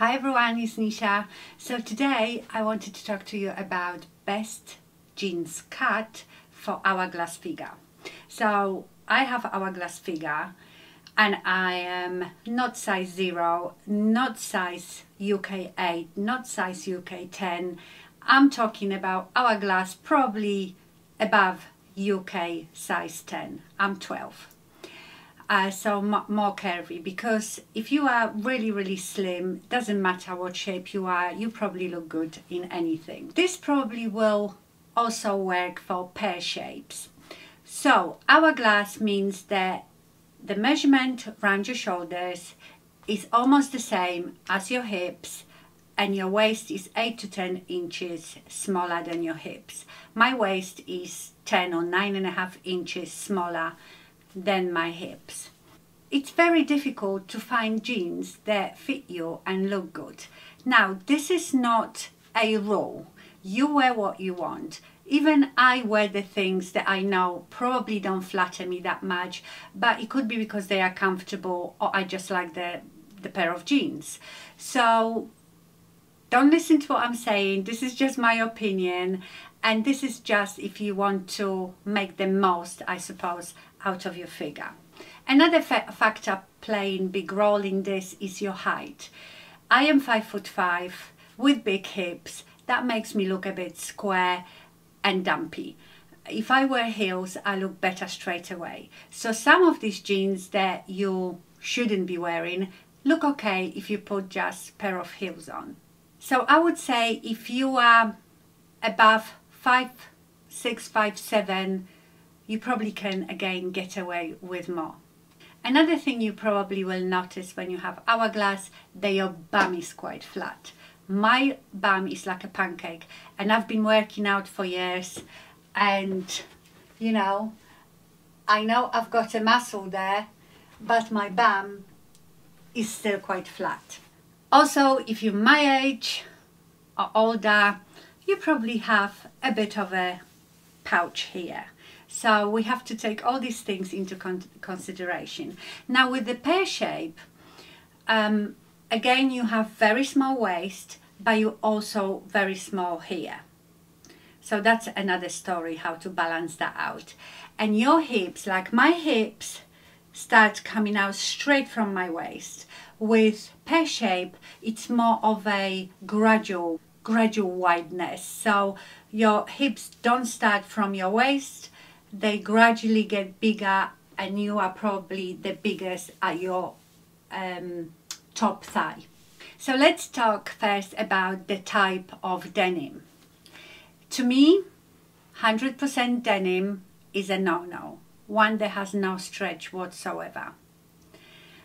Hi everyone, it's Nisha. So today I wanted to talk to you about best jeans cut for hourglass figure. So I have hourglass figure and I am not size 0, not size UK 8, not size UK 10. I'm talking about hourglass probably above UK size 10. I'm 12 uh, so more curvy because if you are really really slim doesn't matter what shape you are you probably look good in anything this probably will also work for pear shapes so hourglass means that the measurement around your shoulders is almost the same as your hips and your waist is 8 to 10 inches smaller than your hips. My waist is 10 or 9.5 inches smaller than my hips. It's very difficult to find jeans that fit you and look good. Now, this is not a rule. You wear what you want. Even I wear the things that I know probably don't flatter me that much, but it could be because they are comfortable or I just like the, the pair of jeans. So don't listen to what I'm saying. This is just my opinion. And this is just if you want to make the most, I suppose, out of your figure. Another fa factor playing big role in this is your height. I am five foot five with big hips. That makes me look a bit square and dumpy. If I wear heels, I look better straight away. So some of these jeans that you shouldn't be wearing look okay if you put just a pair of heels on. So I would say if you are above five, six, five, seven, you probably can again get away with more. Another thing you probably will notice when you have hourglass, that your bum is quite flat. My bum is like a pancake and I've been working out for years and you know, I know I've got a muscle there, but my bum is still quite flat. Also, if you're my age or older, you probably have a bit of a pouch here. So we have to take all these things into con consideration. Now with the pear shape, um, again you have very small waist, but you also very small here. So that's another story, how to balance that out. And your hips, like my hips, start coming out straight from my waist. With pear shape, it's more of a gradual, gradual wideness. So your hips don't start from your waist, they gradually get bigger and you are probably the biggest at your um, top thigh. So let's talk first about the type of denim. To me, 100% denim is a no-no, one that has no stretch whatsoever.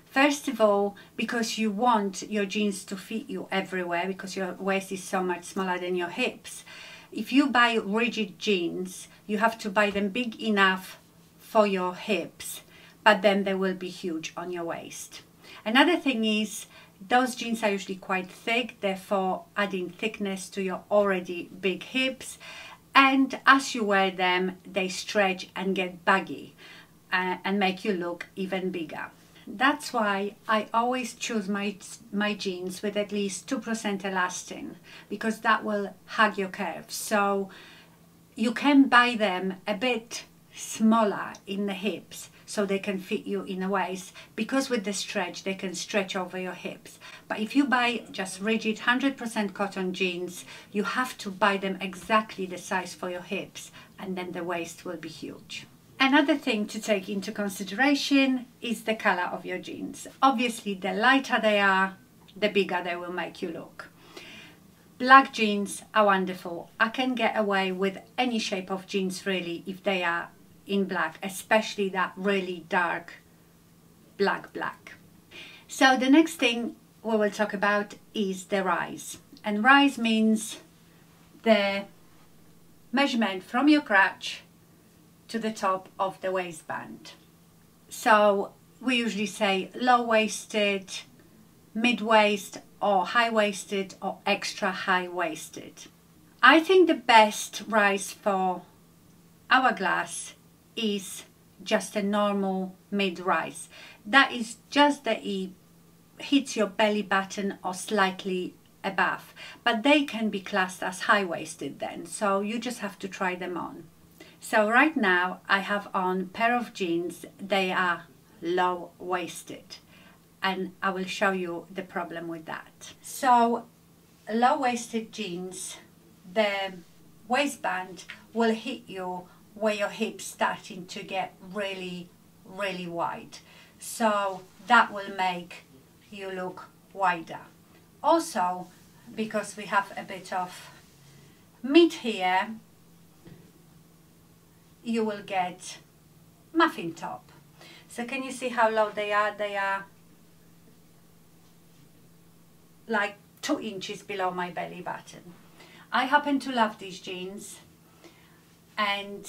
First of all, because you want your jeans to fit you everywhere because your waist is so much smaller than your hips if you buy rigid jeans, you have to buy them big enough for your hips, but then they will be huge on your waist. Another thing is those jeans are usually quite thick, therefore adding thickness to your already big hips. And as you wear them, they stretch and get baggy uh, and make you look even bigger. That's why I always choose my, my jeans with at least 2% elastin because that will hug your curves. So you can buy them a bit smaller in the hips so they can fit you in the waist because with the stretch they can stretch over your hips but if you buy just rigid 100% cotton jeans you have to buy them exactly the size for your hips and then the waist will be huge Another thing to take into consideration is the color of your jeans. Obviously, the lighter they are, the bigger they will make you look. Black jeans are wonderful. I can get away with any shape of jeans really if they are in black, especially that really dark black black. So the next thing we will talk about is the rise. And rise means the measurement from your crotch to the top of the waistband. So we usually say low-waisted, mid-waist or high-waisted or extra high-waisted. I think the best rise for hourglass is just a normal mid-rise. That is just that it hits your belly button or slightly above but they can be classed as high-waisted then so you just have to try them on so right now I have on pair of jeans they are low-waisted and I will show you the problem with that. So low-waisted jeans the waistband will hit you where your hips starting to get really really wide. So that will make you look wider. Also because we have a bit of meat here you will get muffin top. So can you see how low they are? They are like two inches below my belly button I happen to love these jeans and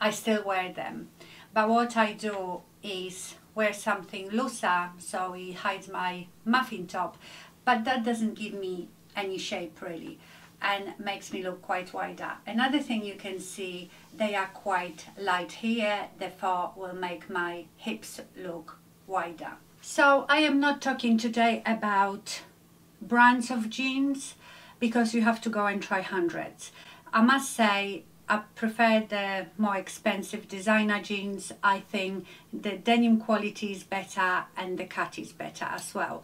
I still wear them but what I do is wear something looser so it hides my muffin top but that doesn't give me any shape really and makes me look quite wider. Another thing you can see they are quite light here therefore will make my hips look wider. So I am not talking today about brands of jeans because you have to go and try hundreds. I must say I prefer the more expensive designer jeans. I think the denim quality is better and the cut is better as well.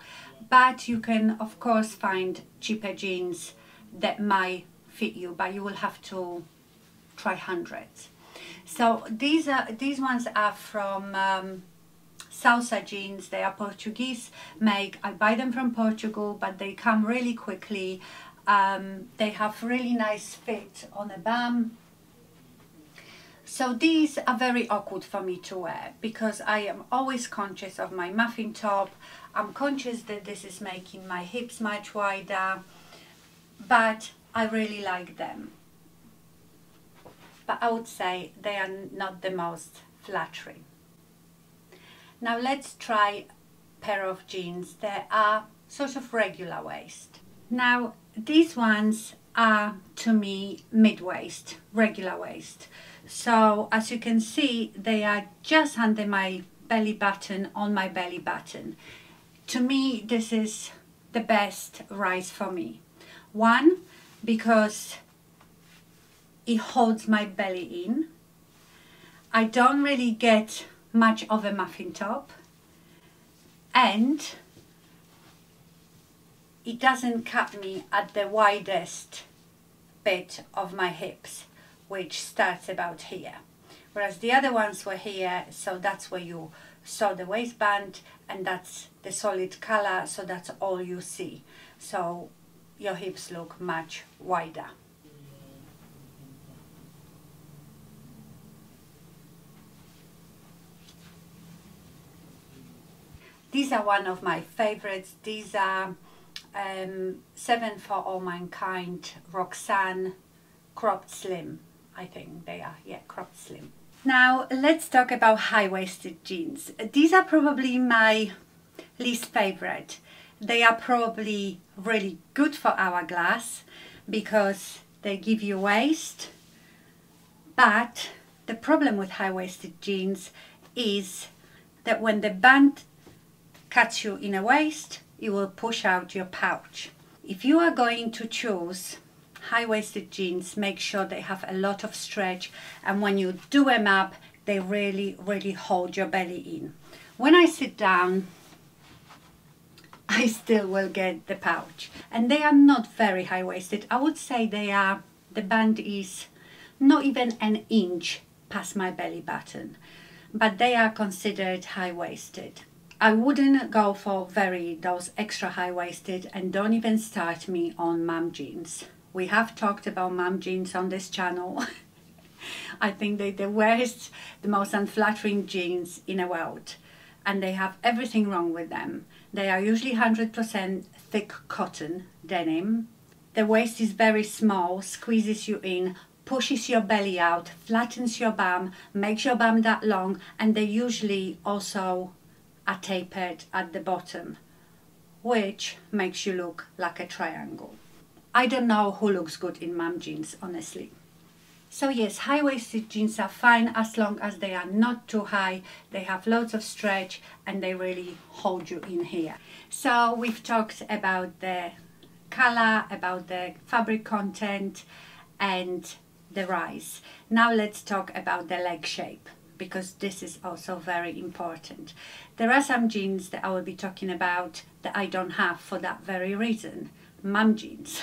But you can of course find cheaper jeans that might fit you, but you will have to try hundreds. So these are these ones are from um, Salsa jeans. They are Portuguese make. I buy them from Portugal, but they come really quickly. Um, they have really nice fit on a bum so these are very awkward for me to wear because I am always conscious of my muffin top. I'm conscious that this is making my hips much wider, but I really like them. But I would say they are not the most flattering. Now let's try pair of jeans. They are sort of regular waist. Now these ones are to me mid-waist, regular waist. So as you can see, they are just under my belly button, on my belly button. To me, this is the best rise for me. One, because it holds my belly in. I don't really get much of a muffin top. And it doesn't cut me at the widest bit of my hips which starts about here. Whereas the other ones were here so that's where you saw the waistband and that's the solid color so that's all you see. So your hips look much wider these are one of my favorites these are um, Seven for All Mankind, Roxanne, Cropped Slim. I think they are, yeah, Cropped Slim. Now let's talk about high-waisted jeans. These are probably my least favorite. They are probably really good for hourglass because they give you waist, but the problem with high-waisted jeans is that when the band cuts you in a waist, it will push out your pouch. If you are going to choose high-waisted jeans, make sure they have a lot of stretch and when you do them up, they really, really hold your belly in. When I sit down, I still will get the pouch. And they are not very high-waisted. I would say they are, the band is not even an inch past my belly button, but they are considered high-waisted. I wouldn't go for very those extra high-waisted and don't even start me on mom jeans. We have talked about mom jeans on this channel. I think they're the worst, the most unflattering jeans in the world. And they have everything wrong with them. They are usually 100% thick cotton denim. The waist is very small, squeezes you in, pushes your belly out, flattens your bum, makes your bum that long, and they usually also are tapered at the bottom, which makes you look like a triangle. I don't know who looks good in mom jeans, honestly. So yes, high-waisted jeans are fine as long as they are not too high, they have lots of stretch and they really hold you in here. So we've talked about the color, about the fabric content and the rise. Now let's talk about the leg shape because this is also very important. There are some jeans that I will be talking about that I don't have for that very reason, mum jeans.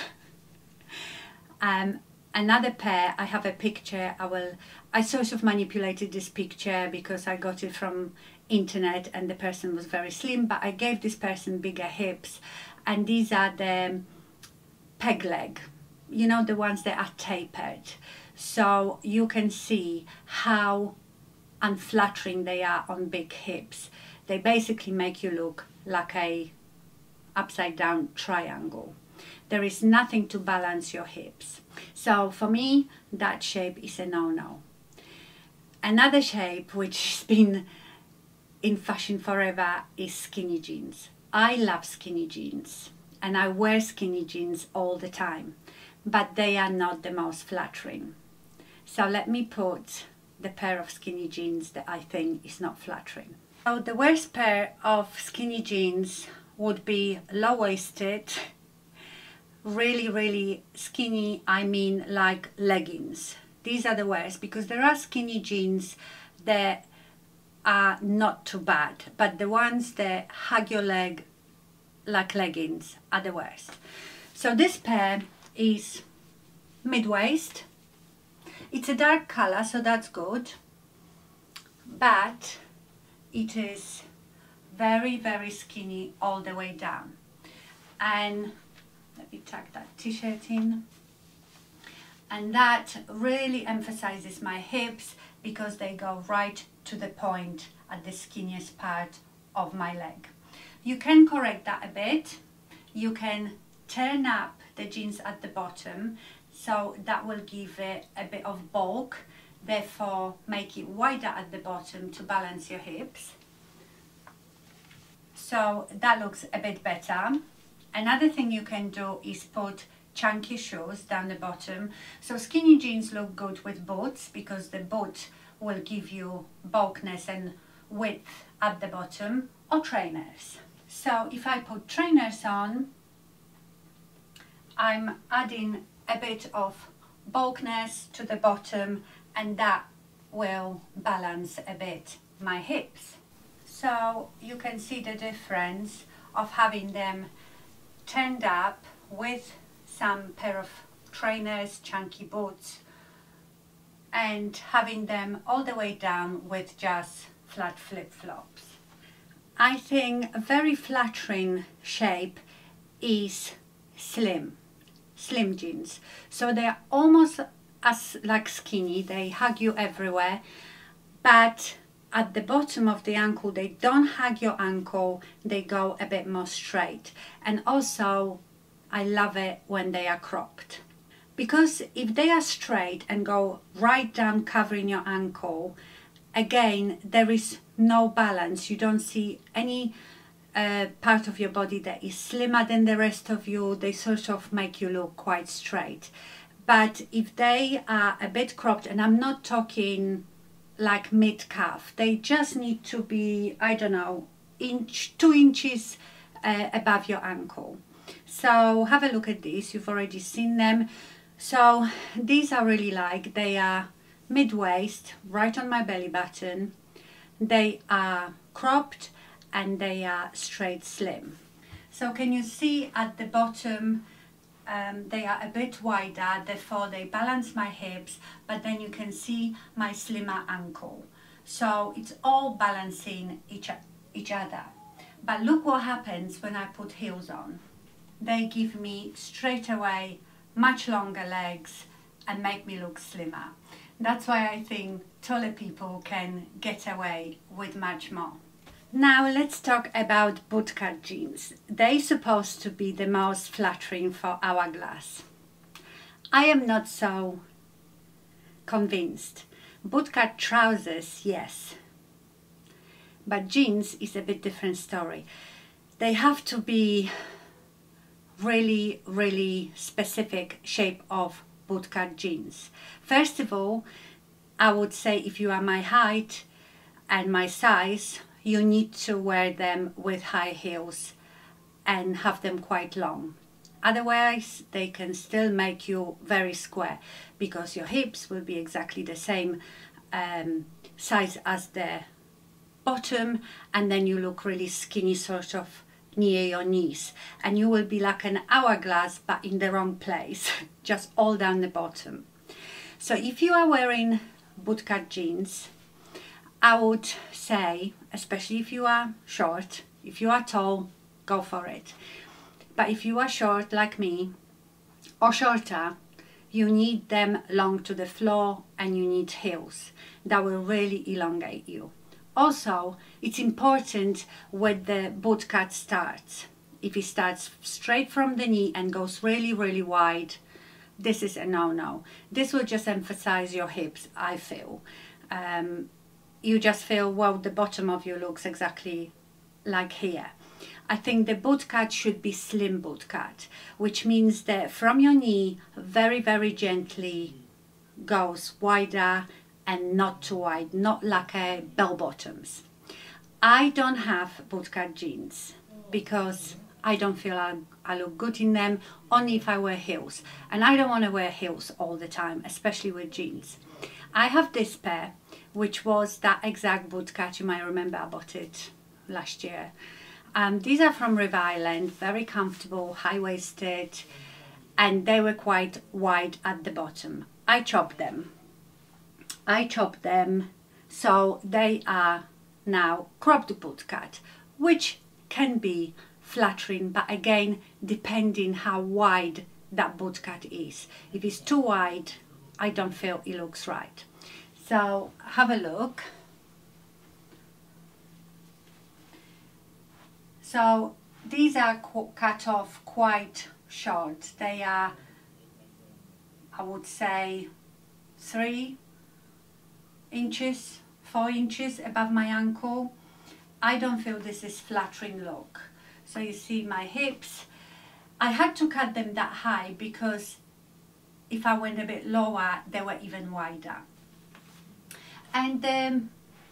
um, another pair i have a picture i will i sort of manipulated this picture because i got it from internet and the person was very slim but i gave this person bigger hips and these are the peg leg you know the ones that are tapered so you can see how unflattering they are on big hips they basically make you look like a upside down triangle there is nothing to balance your hips. So for me, that shape is a no-no. Another shape which has been in fashion forever is skinny jeans. I love skinny jeans and I wear skinny jeans all the time, but they are not the most flattering. So let me put the pair of skinny jeans that I think is not flattering. So the worst pair of skinny jeans would be low-waisted really really skinny I mean like leggings these are the worst because there are skinny jeans that are not too bad but the ones that hug your leg like leggings are the worst so this pair is mid-waist it's a dark color so that's good but it is very very skinny all the way down and let me tuck that t-shirt in and that really emphasizes my hips because they go right to the point at the skinniest part of my leg. You can correct that a bit. You can turn up the jeans at the bottom so that will give it a bit of bulk therefore make it wider at the bottom to balance your hips so that looks a bit better Another thing you can do is put chunky shoes down the bottom. So skinny jeans look good with boots because the boot will give you bulkness and width at the bottom or trainers. So if I put trainers on, I'm adding a bit of bulkness to the bottom and that will balance a bit my hips. So you can see the difference of having them turned up with some pair of trainers, chunky boots and having them all the way down with just flat flip-flops. I think a very flattering shape is slim, slim jeans. So they're almost as like skinny, they hug you everywhere, but at the bottom of the ankle they don't hug your ankle. They go a bit more straight. And also I love it when they are cropped. Because if they are straight and go right down covering your ankle again there is no balance. You don't see any part of your body that is slimmer than the rest of you they sort of make you look quite straight but if they are a bit cropped and I'm not talking like mid calf. They just need to be, I don't know, inch, two inches uh, above your ankle. So have a look at these. You've already seen them. So these are really like. They are mid-waist, right on my belly button. They are cropped and they are straight slim. So can you see at the bottom um, they are a bit wider therefore they balance my hips but then you can see my slimmer ankle. So it's all balancing each, each other. But look what happens when I put heels on. They give me straight away much longer legs and make me look slimmer. That's why I think taller people can get away with much more now let's talk about bootcut jeans. They're supposed to be the most flattering for hourglass. I am not so convinced. Bootcut trousers, yes. But jeans is a bit different story. They have to be really, really specific shape of bootcut jeans. First of all, I would say if you are my height and my size, you need to wear them with high heels and have them quite long. Otherwise, they can still make you very square because your hips will be exactly the same um, size as the bottom and then you look really skinny sort of near your knees and you will be like an hourglass but in the wrong place just all down the bottom so if you are wearing bootcut jeans I would say especially if you are short if you are tall go for it but if you are short like me or shorter you need them long to the floor and you need heels that will really elongate you also, it's important when the boot cut starts. If it starts straight from the knee and goes really, really wide, this is a no-no. This will just emphasize your hips, I feel. Um, you just feel, well, the bottom of you looks exactly like here. I think the boot cut should be slim boot cut, which means that from your knee, very, very gently goes wider and not too wide, not like a bell bottoms. I don't have bootcut jeans because I don't feel I, I look good in them, only if I wear heels. And I don't want to wear heels all the time, especially with jeans. I have this pair, which was that exact bootcut. You might remember I bought it last year. Um, these are from River Island, very comfortable, high-waisted, and they were quite wide at the bottom. I chopped them I chopped them so they are now cropped boot cut, which can be flattering, but again, depending how wide that boot cut is. If it's too wide, I don't feel it looks right. So have a look. So these are cut off quite short. They are, I would say, three inches, four inches above my ankle. I don't feel this is flattering look. So you see my hips. I had to cut them that high because if I went a bit lower, they were even wider. And the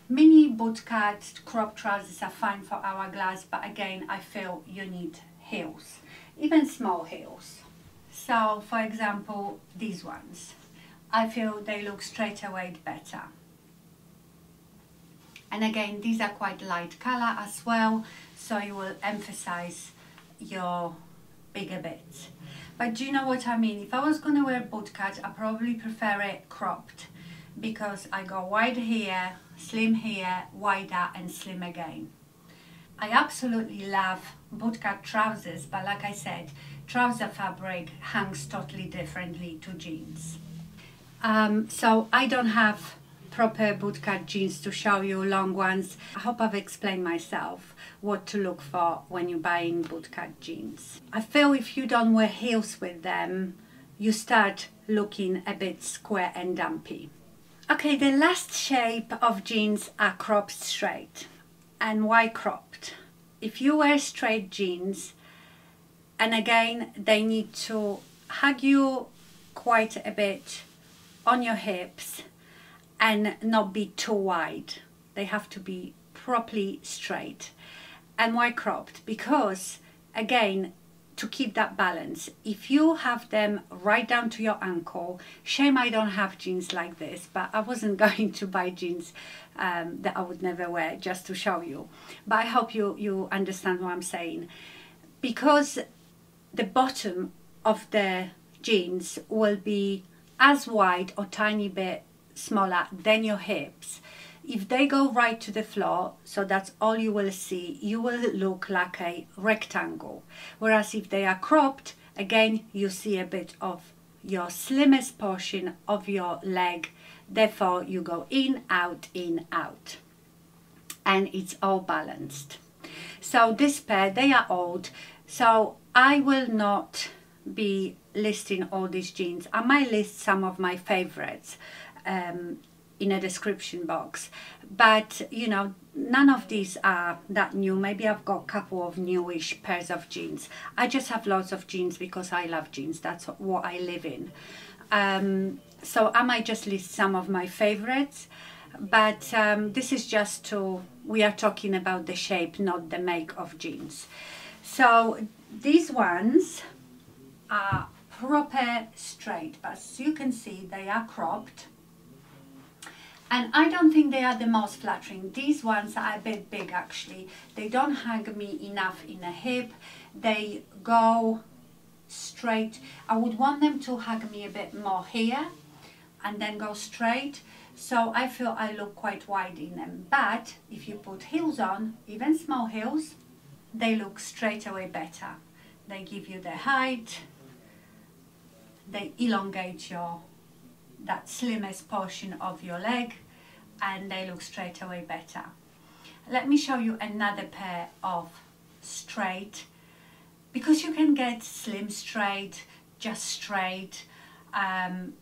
mini bootcut crop trousers are fine for hourglass, but again, I feel you need heels, even small heels. So for example, these ones, I feel they look straight away better. And again these are quite light color as well so you will emphasize your bigger bits. But do you know what I mean? If I was gonna wear bootcut, I probably prefer it cropped because I go wide here slim here wider and slim again I absolutely love bootcut trousers but like I said trouser fabric hangs totally differently to jeans um, so I don't have proper bootcut jeans to show you long ones. I hope I've explained myself what to look for when you're buying bootcut jeans. I feel if you don't wear heels with them, you start looking a bit square and dumpy. Okay, the last shape of jeans are cropped straight. And why cropped? If you wear straight jeans, and again, they need to hug you quite a bit on your hips and not be too wide. They have to be properly straight. And why cropped? Because again, to keep that balance. If you have them right down to your ankle, shame I don't have jeans like this, but I wasn't going to buy jeans um, that I would never wear just to show you. But I hope you, you understand what I'm saying. Because the bottom of the jeans will be as wide or tiny bit smaller than your hips if they go right to the floor so that's all you will see you will look like a rectangle. Whereas if they are cropped again you see a bit of your slimmest portion of your leg. Therefore you go in out in out. And it's all balanced. So this pair they are old. So I will not be listing all these jeans I might list some of my favorites. Um, in a description box. But you know none of these are that new. Maybe I've got a couple of newish pairs of jeans. I just have lots of jeans because I love jeans. That's what I live in. Um, so I might just list some of my favorites. But um, this is just to we are talking about the shape not the make of jeans. So these ones are proper straight but as you can see they are cropped and I don't think they are the most flattering. These ones are a bit big actually. They don't hug me enough in the hip. They go straight. I would want them to hug me a bit more here and then go straight. So I feel I look quite wide in them. But if you put heels on, even small heels, they look straight away better. They give you the height, they elongate your that slimmest portion of your leg and they look straight away better. Let me show you another pair of straight because you can get slim straight, just straight, um,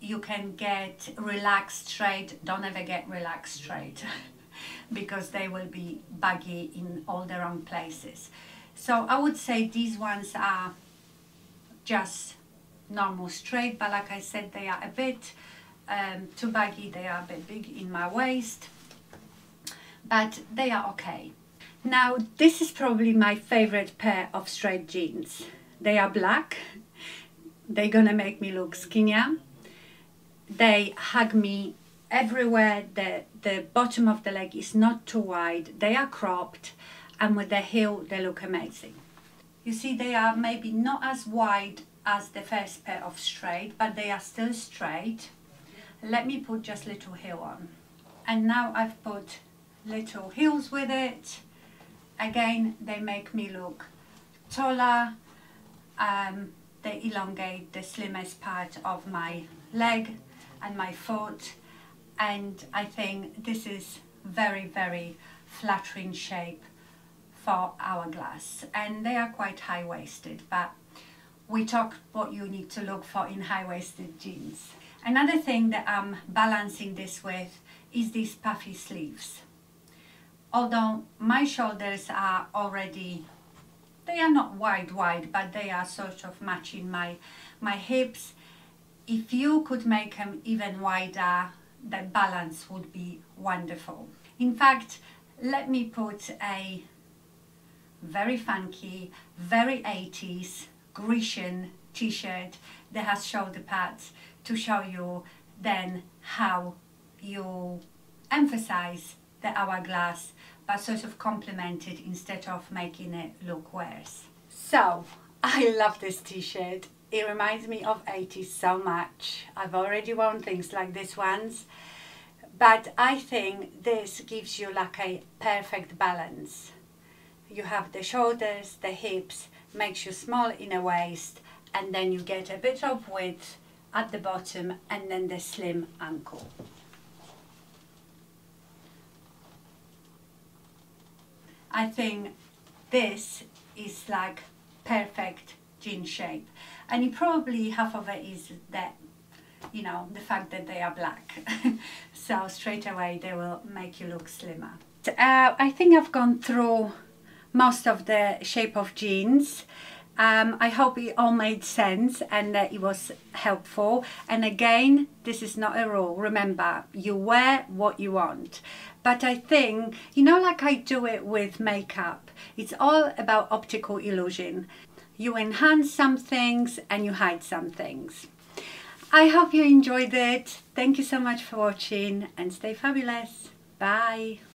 you can get relaxed straight, don't ever get relaxed straight because they will be baggy in all the wrong places. So I would say these ones are just normal straight but like I said they are a bit um, too baggy they are a bit big in my waist but they are okay. Now this is probably my favorite pair of straight jeans. They are black. They're gonna make me look skinnier. They hug me everywhere. The the bottom of the leg is not too wide. They are cropped and with the heel they look amazing. You see they are maybe not as wide as the first pair of straight, but they are still straight. Let me put just little heel on. And now I've put little heels with it. Again, they make me look taller. Um, they elongate the slimmest part of my leg and my foot. And I think this is very, very flattering shape for hourglass. And they are quite high-waisted, but we talked what you need to look for in high-waisted jeans. Another thing that I'm balancing this with is these puffy sleeves. Although my shoulders are already, they are not wide wide, but they are sort of matching my, my hips. If you could make them even wider, the balance would be wonderful. In fact, let me put a very funky, very 80s Grecian t-shirt that has shoulder pads to show you then how you emphasize the hourglass but sort of complement it instead of making it look worse. So I love this t-shirt. It reminds me of 80s so much. I've already worn things like this ones but I think this gives you like a perfect balance. You have the shoulders, the hips makes you small in a waist and then you get a bit of width at the bottom and then the slim ankle. I think this is like perfect jean shape and you probably half of it is that you know the fact that they are black so straight away they will make you look slimmer. Uh, I think I've gone through most of the shape of jeans. Um, I hope it all made sense and that it was helpful. And again, this is not a rule. Remember, you wear what you want. But I think, you know, like I do it with makeup, it's all about optical illusion. You enhance some things and you hide some things. I hope you enjoyed it. Thank you so much for watching and stay fabulous. Bye.